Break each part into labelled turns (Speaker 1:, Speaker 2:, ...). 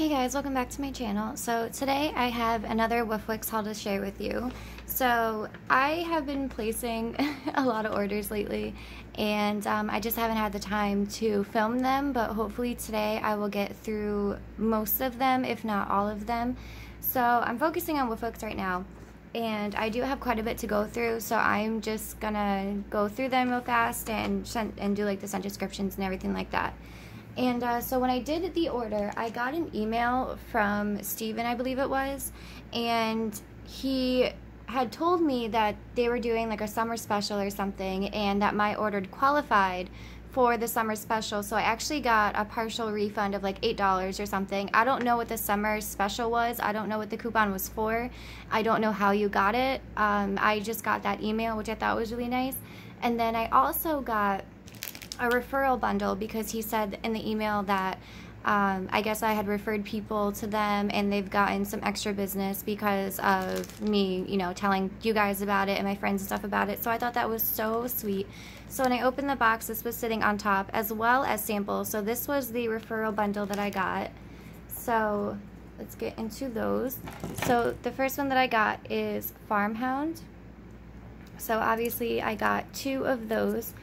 Speaker 1: Hey guys, welcome back to my channel. So today I have another WoofWix haul to share with you. So I have been placing a lot of orders lately and um, I just haven't had the time to film them but hopefully today I will get through most of them if not all of them. So I'm focusing on WoofWix right now and I do have quite a bit to go through so I'm just gonna go through them real fast and, and do like the scent descriptions and everything like that. And uh, so when I did the order, I got an email from Steven, I believe it was, and he had told me that they were doing like a summer special or something and that my order qualified for the summer special. So I actually got a partial refund of like $8 or something. I don't know what the summer special was. I don't know what the coupon was for. I don't know how you got it. Um, I just got that email, which I thought was really nice. And then I also got a referral bundle because he said in the email that um, I guess I had referred people to them and they've gotten some extra business because of me, you know, telling you guys about it and my friends and stuff about it. So I thought that was so sweet. So when I opened the box, this was sitting on top as well as samples. So this was the referral bundle that I got. So let's get into those. So the first one that I got is Farmhound. So obviously I got two of those.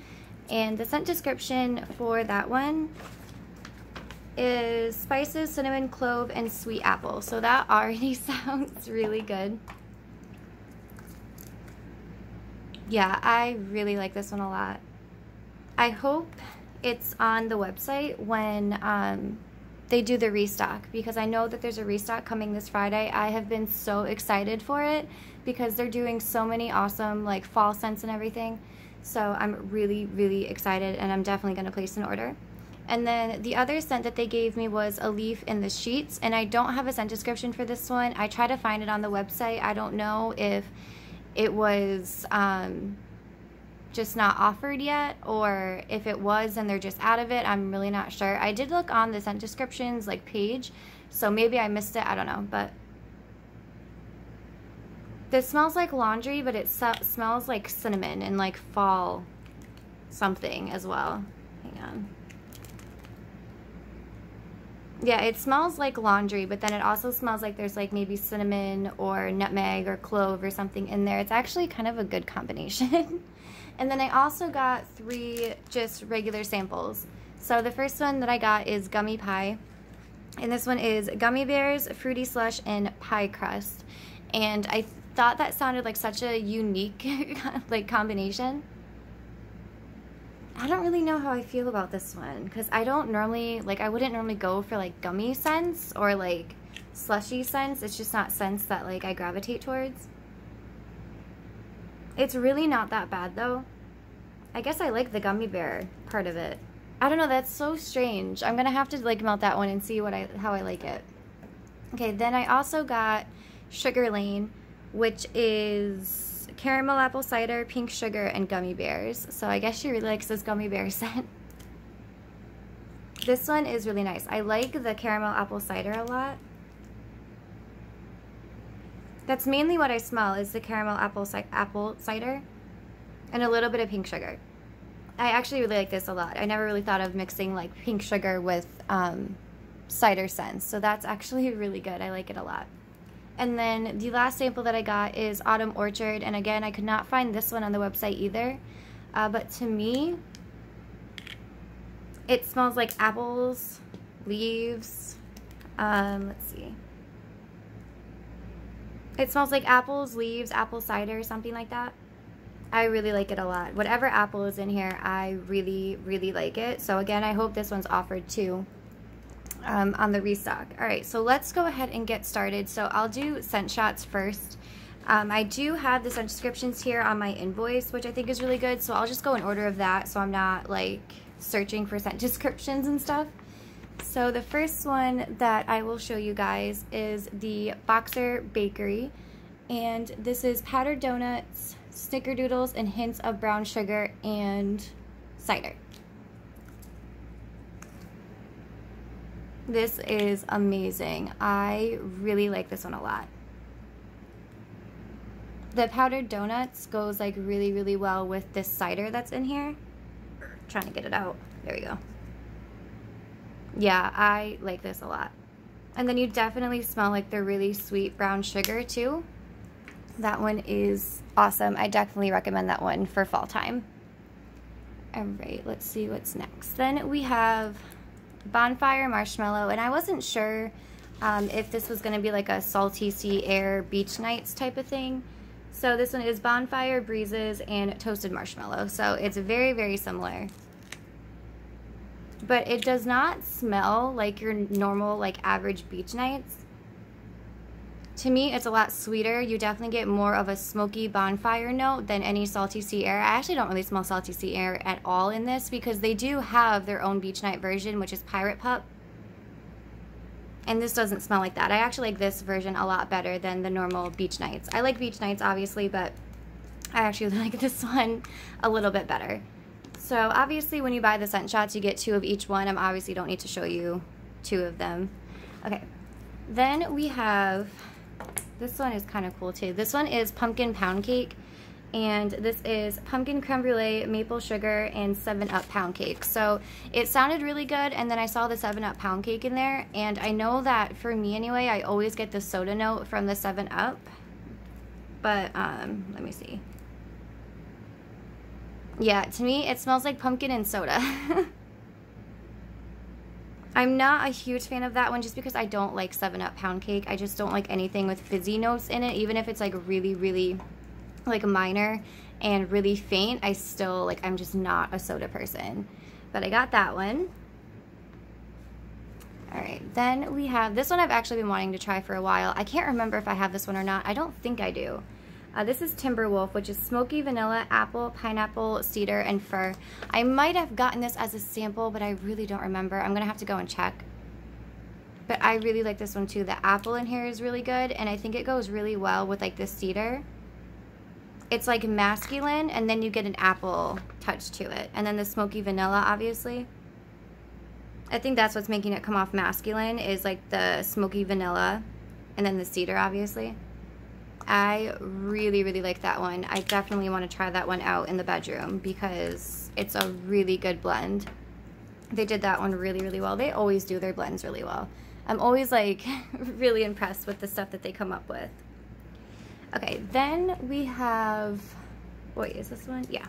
Speaker 1: And the scent description for that one is spices, cinnamon, clove, and sweet apple. So that already sounds really good. Yeah, I really like this one a lot. I hope it's on the website when um, they do the restock because I know that there's a restock coming this Friday. I have been so excited for it because they're doing so many awesome like fall scents and everything. So I'm really, really excited and I'm definitely going to place an order. And then the other scent that they gave me was a leaf in the sheets. And I don't have a scent description for this one. I try to find it on the website. I don't know if it was um, just not offered yet or if it was and they're just out of it. I'm really not sure. I did look on the scent descriptions like page. So maybe I missed it. I don't know. But this smells like laundry, but it smells like cinnamon and like fall something as well. Hang on. Yeah, it smells like laundry, but then it also smells like there's like maybe cinnamon or nutmeg or clove or something in there. It's actually kind of a good combination. and then I also got three just regular samples. So the first one that I got is gummy pie. And this one is gummy bears, fruity slush, and pie crust. And I thought that sounded like such a unique like combination. I don't really know how I feel about this one because I don't normally, like I wouldn't normally go for like gummy scents or like slushy scents. It's just not scents that like I gravitate towards. It's really not that bad though. I guess I like the gummy bear part of it. I don't know, that's so strange. I'm gonna have to like melt that one and see what I how I like it. Okay, then I also got Sugar Lane which is caramel apple cider, pink sugar, and gummy bears. So I guess she really likes this gummy bear scent. This one is really nice. I like the caramel apple cider a lot. That's mainly what I smell is the caramel apple, apple cider and a little bit of pink sugar. I actually really like this a lot. I never really thought of mixing like pink sugar with um, cider scents. So that's actually really good. I like it a lot. And then the last sample that I got is Autumn Orchard. And again, I could not find this one on the website either. Uh, but to me, it smells like apples, leaves. Um, let's see. It smells like apples, leaves, apple cider, something like that. I really like it a lot. Whatever apple is in here, I really, really like it. So again, I hope this one's offered too um, on the restock. All right, so let's go ahead and get started. So I'll do scent shots first. Um, I do have the scent descriptions here on my invoice, which I think is really good. So I'll just go in order of that so I'm not like searching for scent descriptions and stuff. So the first one that I will show you guys is the Boxer Bakery. And this is powdered donuts, snickerdoodles, and hints of brown sugar and cider. This is amazing. I really like this one a lot. The powdered donuts goes like really, really well with this cider that's in here. I'm trying to get it out. There we go. Yeah, I like this a lot. And then you definitely smell like the really sweet brown sugar too. That one is awesome. I definitely recommend that one for fall time. All right, let's see what's next. Then we have Bonfire Marshmallow, and I wasn't sure um, if this was gonna be like a salty sea air beach nights type of thing. So this one is Bonfire, Breezes, and Toasted Marshmallow. So it's very, very similar. But it does not smell like your normal, like average beach nights. To me, it's a lot sweeter. You definitely get more of a smoky bonfire note than any salty sea air. I actually don't really smell salty sea air at all in this because they do have their own beach night version, which is Pirate Pup. And this doesn't smell like that. I actually like this version a lot better than the normal beach nights. I like beach nights, obviously, but I actually like this one a little bit better. So obviously when you buy the scent shots, you get two of each one. I am obviously don't need to show you two of them. Okay, then we have this one is kind of cool too. This one is pumpkin pound cake. And this is pumpkin creme brulee, maple sugar, and 7-Up pound cake. So it sounded really good, and then I saw the 7-Up pound cake in there. And I know that for me anyway, I always get the soda note from the 7-Up. But, um, let me see. Yeah, to me, it smells like pumpkin and soda. I'm not a huge fan of that one just because I don't like 7-Up pound cake. I just don't like anything with fizzy notes in it, even if it's like really, really like minor and really faint. I still, like, I'm just not a soda person. But I got that one. All right, then we have, this one I've actually been wanting to try for a while. I can't remember if I have this one or not. I don't think I do. Uh, this is Timberwolf, which is smoky vanilla, apple, pineapple, cedar, and fir. I might have gotten this as a sample, but I really don't remember. I'm going to have to go and check. But I really like this one too. The apple in here is really good, and I think it goes really well with like the cedar. It's like masculine, and then you get an apple touch to it. And then the smoky vanilla, obviously. I think that's what's making it come off masculine is like the smoky vanilla and then the cedar, obviously. I really, really like that one. I definitely want to try that one out in the bedroom because it's a really good blend. They did that one really, really well. They always do their blends really well. I'm always like really impressed with the stuff that they come up with. Okay, then we have, wait, is this one? Yeah.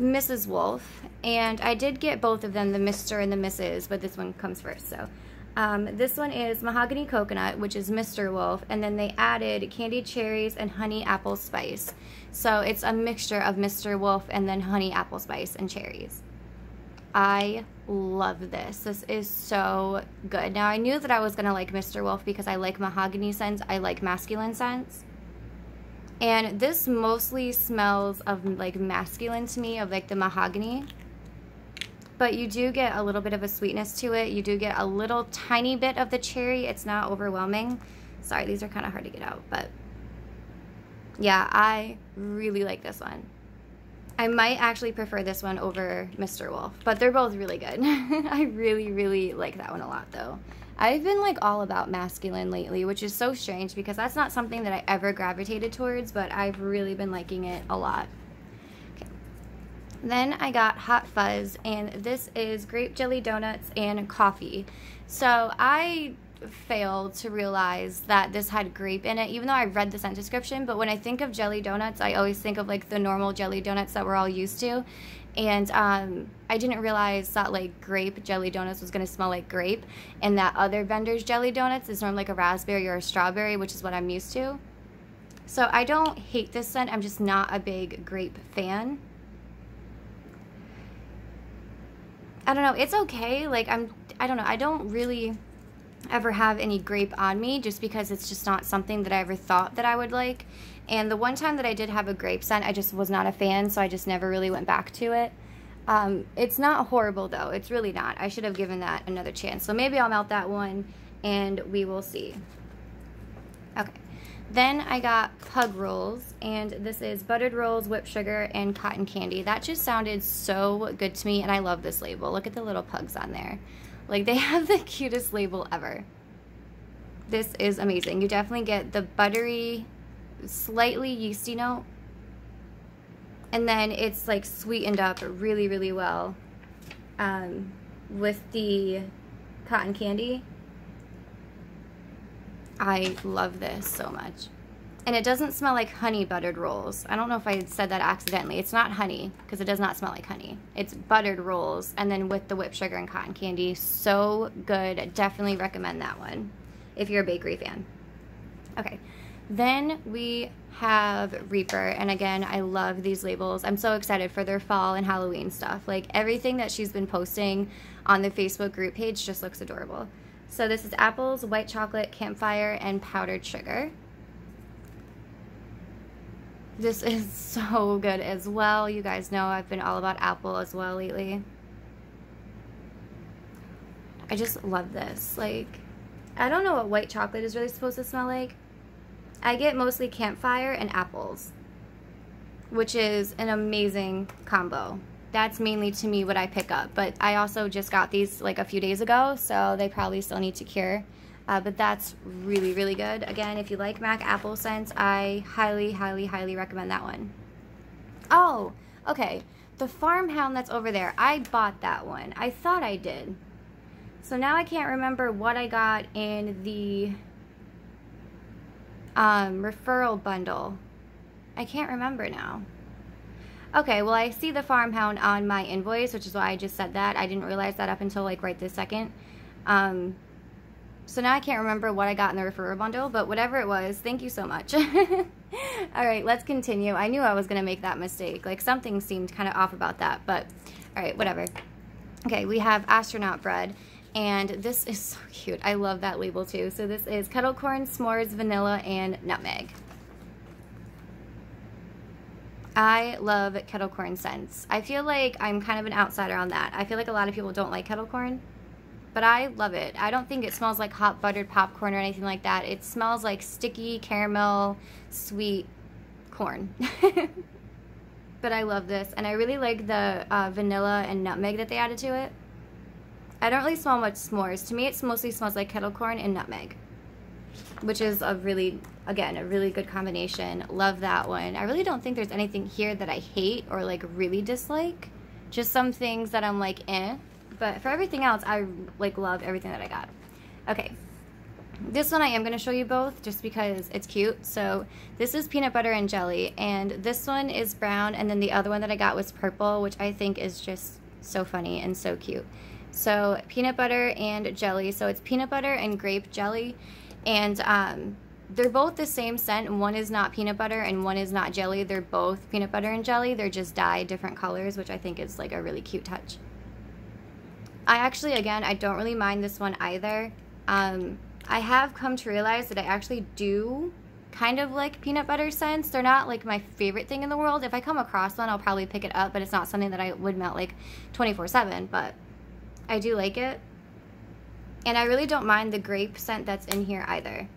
Speaker 1: Mrs. Wolf. And I did get both of them, the Mr. and the Mrs., but this one comes first, so. Um, this one is Mahogany Coconut, which is Mr. Wolf, and then they added candied cherries and honey apple spice. So it's a mixture of Mr. Wolf and then honey apple spice and cherries. I love this. This is so good. Now, I knew that I was going to like Mr. Wolf because I like mahogany scents. I like masculine scents. And this mostly smells of like masculine to me, of like the mahogany but you do get a little bit of a sweetness to it. You do get a little tiny bit of the cherry. It's not overwhelming. Sorry, these are kind of hard to get out, but yeah, I really like this one. I might actually prefer this one over Mr. Wolf, but they're both really good. I really, really like that one a lot though. I've been like all about masculine lately, which is so strange because that's not something that I ever gravitated towards, but I've really been liking it a lot. Then I got Hot Fuzz, and this is grape jelly donuts and coffee. So I failed to realize that this had grape in it, even though I read the scent description. But when I think of jelly donuts, I always think of like the normal jelly donuts that we're all used to. And um, I didn't realize that like grape jelly donuts was gonna smell like grape, and that other vendors' jelly donuts is normally like a raspberry or a strawberry, which is what I'm used to. So I don't hate this scent, I'm just not a big grape fan. I don't know. It's okay. Like I'm, I don't know. I don't really ever have any grape on me just because it's just not something that I ever thought that I would like. And the one time that I did have a grape scent, I just was not a fan, so I just never really went back to it. Um, it's not horrible though. It's really not. I should have given that another chance. So maybe I'll melt that one and we will see. Okay. Then I got pug rolls, and this is buttered rolls, whipped sugar, and cotton candy. That just sounded so good to me, and I love this label. Look at the little pugs on there. Like, they have the cutest label ever. This is amazing. You definitely get the buttery, slightly yeasty note, and then it's, like, sweetened up really, really well um, with the cotton candy. I love this so much. And it doesn't smell like honey buttered rolls. I don't know if I said that accidentally. It's not honey because it does not smell like honey. It's buttered rolls and then with the whipped sugar and cotton candy. So good. Definitely recommend that one if you're a bakery fan. Okay. Then we have Reaper. And again, I love these labels. I'm so excited for their fall and Halloween stuff. Like everything that she's been posting on the Facebook group page just looks adorable. So this is apples, white chocolate, campfire, and powdered sugar. This is so good as well. You guys know I've been all about apple as well lately. I just love this. Like, I don't know what white chocolate is really supposed to smell like. I get mostly campfire and apples, which is an amazing combo. That's mainly to me what I pick up, but I also just got these like a few days ago, so they probably still need to cure. Uh, but that's really, really good. Again, if you like MAC apple scents, I highly, highly, highly recommend that one. Oh, okay. The farmhound that's over there, I bought that one. I thought I did. So now I can't remember what I got in the um, referral bundle. I can't remember now. Okay, well I see the farmhound on my invoice, which is why I just said that. I didn't realize that up until like right this second. Um, so now I can't remember what I got in the referral bundle, but whatever it was, thank you so much. All right, let's continue. I knew I was going to make that mistake. Like something seemed kind of off about that, but all right, whatever. Okay, we have astronaut bread, and this is so cute. I love that label too. So this is kettle corn, s'mores, vanilla, and nutmeg. I love kettle corn scents. I feel like I'm kind of an outsider on that. I feel like a lot of people don't like kettle corn but I love it. I don't think it smells like hot buttered popcorn or anything like that. It smells like sticky caramel sweet corn. but I love this, and I really like the uh, vanilla and nutmeg that they added to it. I don't really smell much s'mores. To me, it mostly smells like kettle corn and nutmeg, which is a really, again, a really good combination. Love that one. I really don't think there's anything here that I hate or like really dislike. Just some things that I'm like, eh. But for everything else, I like love everything that I got. Okay. This one I am going to show you both just because it's cute. So this is peanut butter and jelly and this one is brown and then the other one that I got was purple which I think is just so funny and so cute. So peanut butter and jelly. So it's peanut butter and grape jelly and um, they're both the same scent. One is not peanut butter and one is not jelly. They're both peanut butter and jelly. They're just dyed different colors which I think is like a really cute touch. I actually, again, I don't really mind this one either. Um, I have come to realize that I actually do kind of like peanut butter scents. They're not like my favorite thing in the world. If I come across one, I'll probably pick it up, but it's not something that I would melt like 24-7, but I do like it. And I really don't mind the grape scent that's in here either.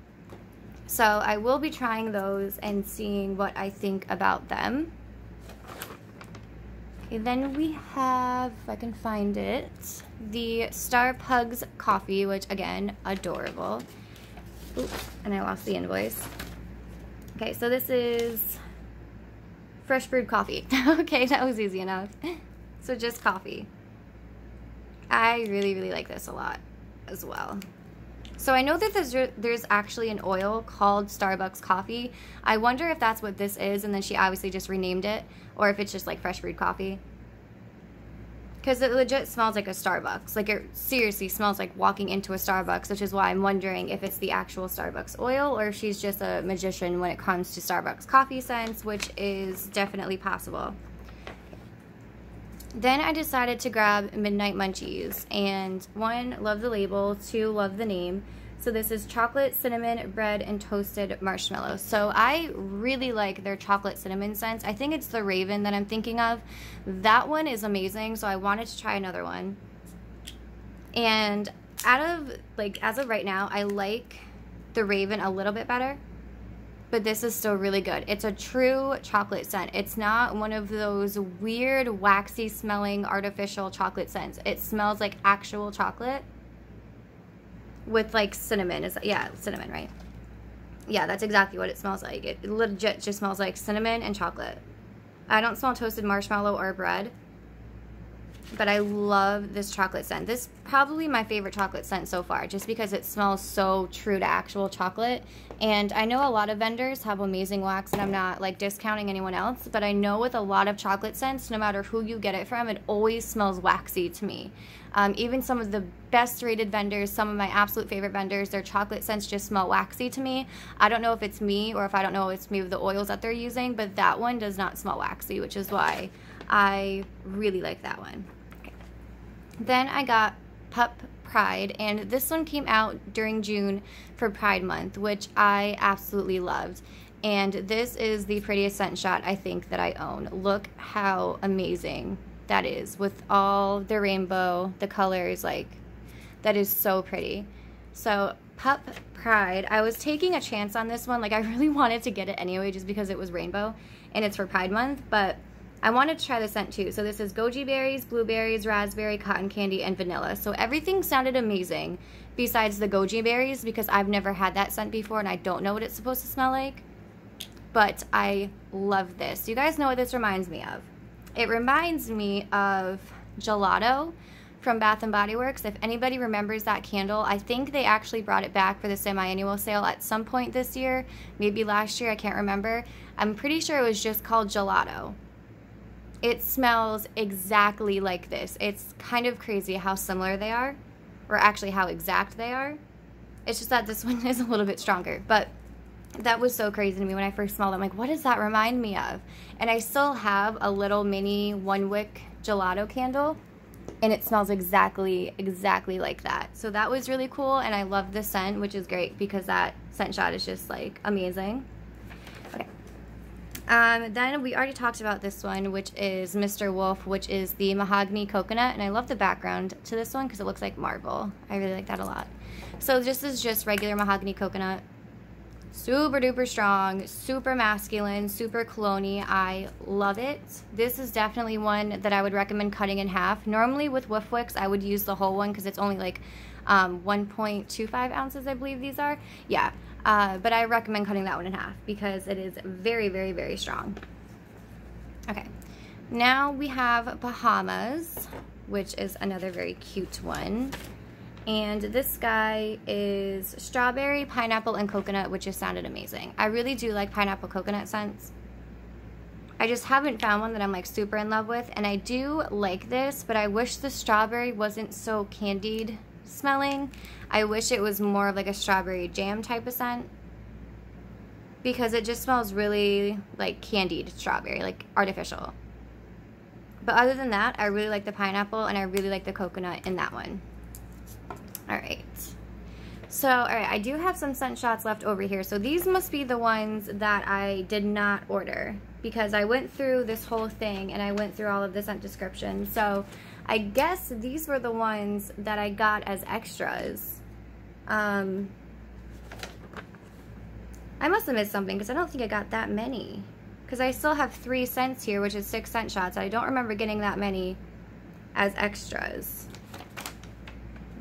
Speaker 1: So I will be trying those and seeing what I think about them. Okay, then we have, if I can find it, the Star Pugs coffee, which again, adorable. Ooh, and I lost the invoice. Okay, so this is fresh brewed coffee. okay, that was easy enough. So just coffee. I really, really like this a lot as well. So I know that there's, there's actually an oil called Starbucks coffee. I wonder if that's what this is and then she obviously just renamed it or if it's just like fresh brewed coffee. Because it legit smells like a Starbucks. Like it seriously smells like walking into a Starbucks, which is why I'm wondering if it's the actual Starbucks oil or if she's just a magician when it comes to Starbucks coffee scents, which is definitely possible. Then I decided to grab Midnight Munchies. And one, love the label. Two, love the name. So this is chocolate, cinnamon, bread, and toasted marshmallows. So I really like their chocolate cinnamon scents. I think it's the Raven that I'm thinking of. That one is amazing, so I wanted to try another one. And out of, like, as of right now, I like the Raven a little bit better but this is still really good. It's a true chocolate scent. It's not one of those weird, waxy smelling artificial chocolate scents. It smells like actual chocolate with like cinnamon. Is yeah, cinnamon, right? Yeah, that's exactly what it smells like. It legit just smells like cinnamon and chocolate. I don't smell toasted marshmallow or bread. But I love this chocolate scent. This probably my favorite chocolate scent so far, just because it smells so true to actual chocolate. And I know a lot of vendors have amazing wax, and I'm not like discounting anyone else, but I know with a lot of chocolate scents, no matter who you get it from, it always smells waxy to me. Um, even some of the best rated vendors, some of my absolute favorite vendors, their chocolate scents just smell waxy to me. I don't know if it's me or if I don't know if it's me with the oils that they're using, but that one does not smell waxy, which is why I really like that one. Then I got Pup Pride, and this one came out during June for Pride Month, which I absolutely loved. And this is the prettiest scent shot I think that I own. Look how amazing that is with all the rainbow, the colors, like that is so pretty. So Pup Pride, I was taking a chance on this one. Like I really wanted to get it anyway just because it was rainbow and it's for Pride Month, but I wanted to try the scent too. So this is goji berries, blueberries, raspberry, cotton candy, and vanilla. So everything sounded amazing besides the goji berries because I've never had that scent before and I don't know what it's supposed to smell like. But I love this. You guys know what this reminds me of. It reminds me of gelato from Bath and Body Works. If anybody remembers that candle, I think they actually brought it back for the semi-annual sale at some point this year, maybe last year, I can't remember. I'm pretty sure it was just called gelato. It smells exactly like this. It's kind of crazy how similar they are, or actually how exact they are. It's just that this one is a little bit stronger, but that was so crazy to me when I first smelled it. I'm like, what does that remind me of? And I still have a little mini one wick gelato candle and it smells exactly, exactly like that. So that was really cool and I love the scent, which is great because that scent shot is just like amazing. Um, then we already talked about this one, which is Mr. Wolf, which is the mahogany coconut. And I love the background to this one because it looks like marble. I really like that a lot. So this is just regular mahogany coconut super duper strong, super masculine, super cologne I love it. This is definitely one that I would recommend cutting in half. Normally with WoofWix, I would use the whole one because it's only like um, 1.25 ounces, I believe these are. Yeah, uh, but I recommend cutting that one in half because it is very, very, very strong. Okay, now we have Bahamas, which is another very cute one. And this guy is strawberry, pineapple, and coconut, which just sounded amazing. I really do like pineapple coconut scents. I just haven't found one that I'm like super in love with. And I do like this, but I wish the strawberry wasn't so candied smelling. I wish it was more of like a strawberry jam type of scent. Because it just smells really like candied strawberry, like artificial. But other than that, I really like the pineapple and I really like the coconut in that one. All right. So, all right, I do have some scent shots left over here. So these must be the ones that I did not order because I went through this whole thing and I went through all of the scent description. So I guess these were the ones that I got as extras. Um, I must have missed something because I don't think I got that many. Because I still have three scents here, which is six scent shots. I don't remember getting that many as extras.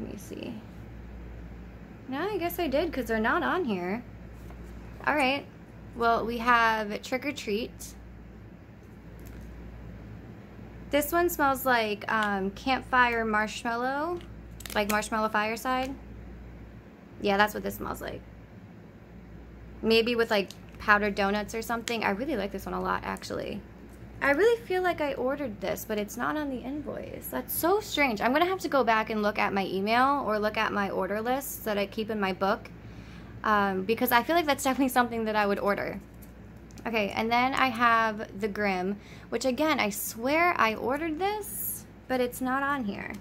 Speaker 1: Let me see. No, I guess I did because they're not on here. All right. Well, we have Trick or Treat. This one smells like um, campfire marshmallow, like marshmallow fireside. Yeah, that's what this smells like. Maybe with like powdered donuts or something. I really like this one a lot, actually. I really feel like I ordered this, but it's not on the invoice. That's so strange. I'm going to have to go back and look at my email or look at my order list that I keep in my book um, because I feel like that's definitely something that I would order. Okay, and then I have the Grimm, which again, I swear I ordered this, but it's not on here.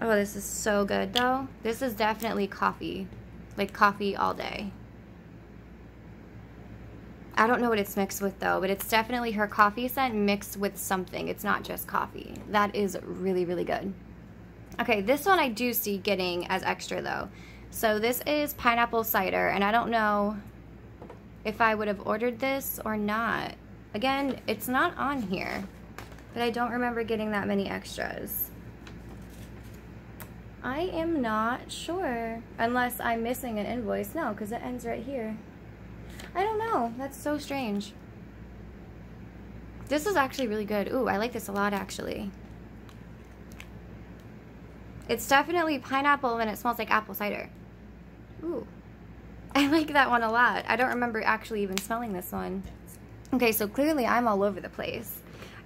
Speaker 1: Oh, this is so good though. This is definitely coffee, like coffee all day. I don't know what it's mixed with though, but it's definitely her coffee scent mixed with something. It's not just coffee. That is really, really good. Okay, this one I do see getting as extra though. So this is pineapple cider, and I don't know if I would have ordered this or not. Again, it's not on here, but I don't remember getting that many extras. I am not sure, unless I'm missing an invoice. No, because it ends right here. I don't know. That's so strange. This is actually really good. Ooh, I like this a lot actually. It's definitely pineapple and it smells like apple cider. Ooh. I like that one a lot. I don't remember actually even smelling this one. Okay, so clearly I'm all over the place.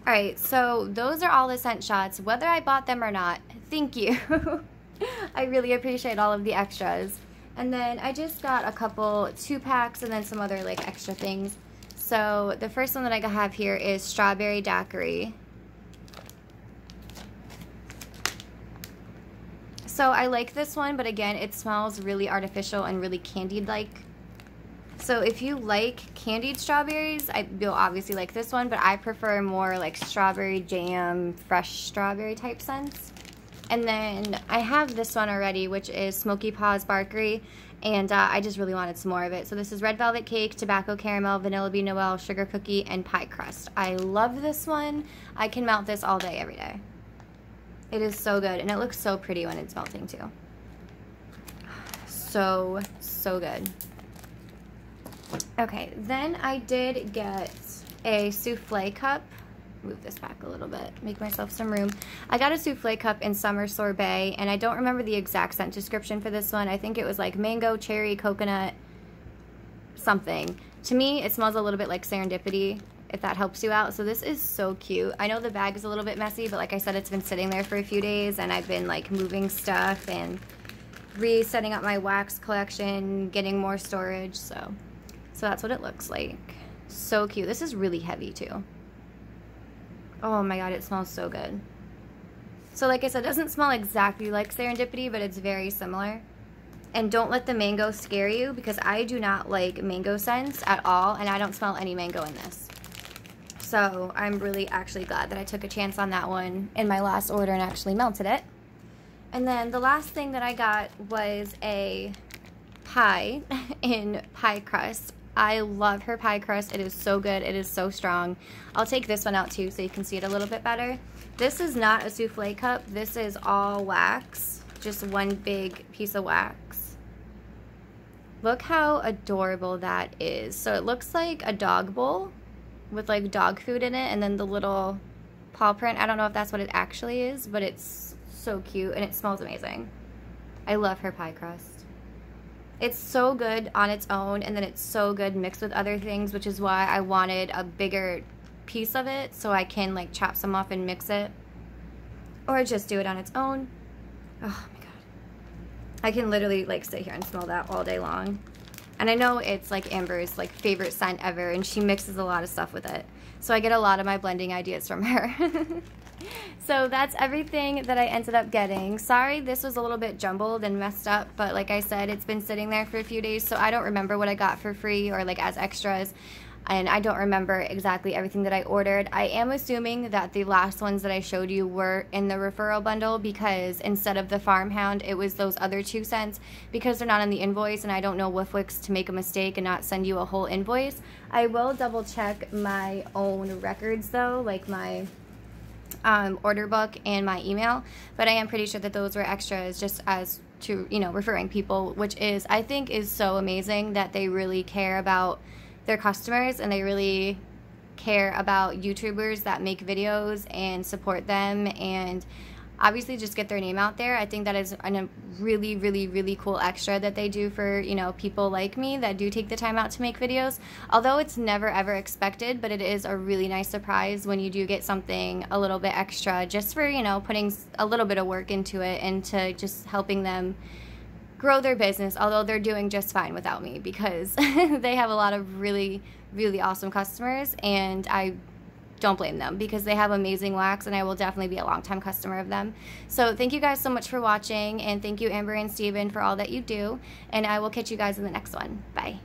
Speaker 1: All right, so those are all the scent shots. Whether I bought them or not, thank you. I really appreciate all of the extras. And then I just got a couple two packs and then some other like extra things. So the first one that I have here is Strawberry Daiquiri. So I like this one, but again, it smells really artificial and really candied-like. So if you like candied strawberries, I, you'll obviously like this one, but I prefer more like strawberry jam, fresh strawberry type scents. And then I have this one already, which is Smoky Paws Barkery, and uh, I just really wanted some more of it. So this is Red Velvet Cake, Tobacco Caramel, Vanilla Bean Noel, Sugar Cookie, and Pie Crust. I love this one. I can melt this all day, every day. It is so good, and it looks so pretty when it's melting too. So, so good. Okay, then I did get a souffle cup. Move this back a little bit, make myself some room. I got a souffle cup in Summer Sorbet, and I don't remember the exact scent description for this one. I think it was like mango, cherry, coconut, something. To me, it smells a little bit like serendipity, if that helps you out. So this is so cute. I know the bag is a little bit messy, but like I said, it's been sitting there for a few days and I've been like moving stuff and resetting up my wax collection, getting more storage. So, so that's what it looks like. So cute. This is really heavy too. Oh my God, it smells so good. So like I said, it doesn't smell exactly like serendipity, but it's very similar. And don't let the mango scare you because I do not like mango scents at all and I don't smell any mango in this. So I'm really actually glad that I took a chance on that one in my last order and actually melted it. And then the last thing that I got was a pie in pie crust. I love her pie crust. It is so good. It is so strong. I'll take this one out too so you can see it a little bit better. This is not a souffle cup. This is all wax. Just one big piece of wax. Look how adorable that is. So it looks like a dog bowl with like dog food in it and then the little paw print. I don't know if that's what it actually is, but it's so cute and it smells amazing. I love her pie crust. It's so good on its own and then it's so good mixed with other things, which is why I wanted a bigger piece of it so I can like chop some off and mix it or just do it on its own. Oh my god. I can literally like sit here and smell that all day long. And I know it's like Amber's like favorite scent ever and she mixes a lot of stuff with it. So I get a lot of my blending ideas from her. so that's everything that I ended up getting. Sorry this was a little bit jumbled and messed up, but like I said, it's been sitting there for a few days, so I don't remember what I got for free or like as extras and I don't remember exactly everything that I ordered. I am assuming that the last ones that I showed you were in the referral bundle because instead of the Farmhound, it was those other two scents because they're not on the invoice and I don't know WoofWix to make a mistake and not send you a whole invoice. I will double check my own records though, like my um, order book and my email, but I am pretty sure that those were extras just as to, you know, referring people, which is, I think is so amazing that they really care about their customers and they really care about YouTubers that make videos and support them and obviously just get their name out there. I think that is a really, really, really cool extra that they do for, you know, people like me that do take the time out to make videos. Although it's never ever expected, but it is a really nice surprise when you do get something a little bit extra just for, you know, putting a little bit of work into it and to just helping them grow their business, although they're doing just fine without me because they have a lot of really, really awesome customers and I don't blame them because they have amazing wax and I will definitely be a long-time customer of them. So thank you guys so much for watching and thank you Amber and Steven for all that you do and I will catch you guys in the next one. Bye.